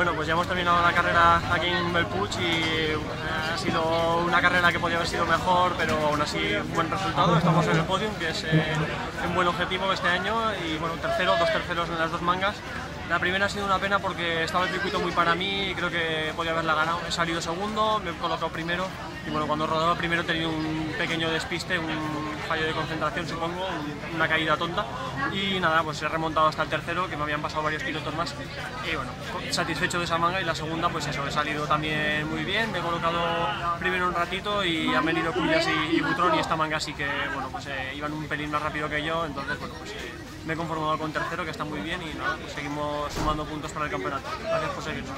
Bueno, pues ya hemos terminado la carrera aquí en Belpuch y eh, ha sido una carrera que podía haber sido mejor, pero aún así un buen resultado. Estamos en el podium, que es eh, un buen objetivo este año y bueno, tercero, dos terceros en las dos mangas. La primera ha sido una pena porque estaba el circuito muy para mí y creo que podía haberla ganado. He salido segundo, me he colocado primero y bueno, cuando he rodado primero he tenido un pequeño despiste, un fallo de concentración supongo, una caída tonta y nada, pues he remontado hasta el tercero que me habían pasado varios pilotos más. Y bueno, satisfecho de esa manga. Y la segunda pues eso, he salido también muy bien, me he colocado primero un ratito y han venido Cuyas y, y Butrón y esta manga sí que bueno, pues eh, iban un pelín más rápido que yo, entonces bueno, pues eh, me he conformado con tercero que está muy bien. Y nada, pues seguimos sumando puntos para el campeonato. Gracias por seguirnos.